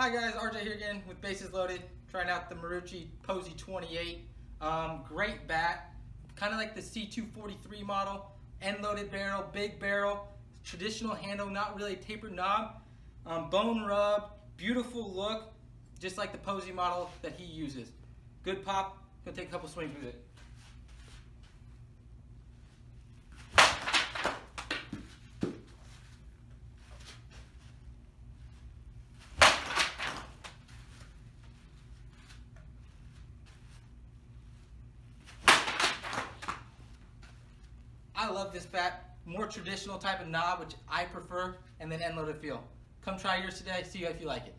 Hi guys, RJ here again with Bases Loaded, trying out the Marucci Posey 28. Um, great bat, kind of like the C243 model, end-loaded barrel, big barrel, traditional handle, not really tapered knob, um, bone rub, beautiful look, just like the Posey model that he uses. Good pop, gonna take a couple swings with it. I love this bat. More traditional type of knob, which I prefer, and then end loaded feel. Come try yours today, see if you like it.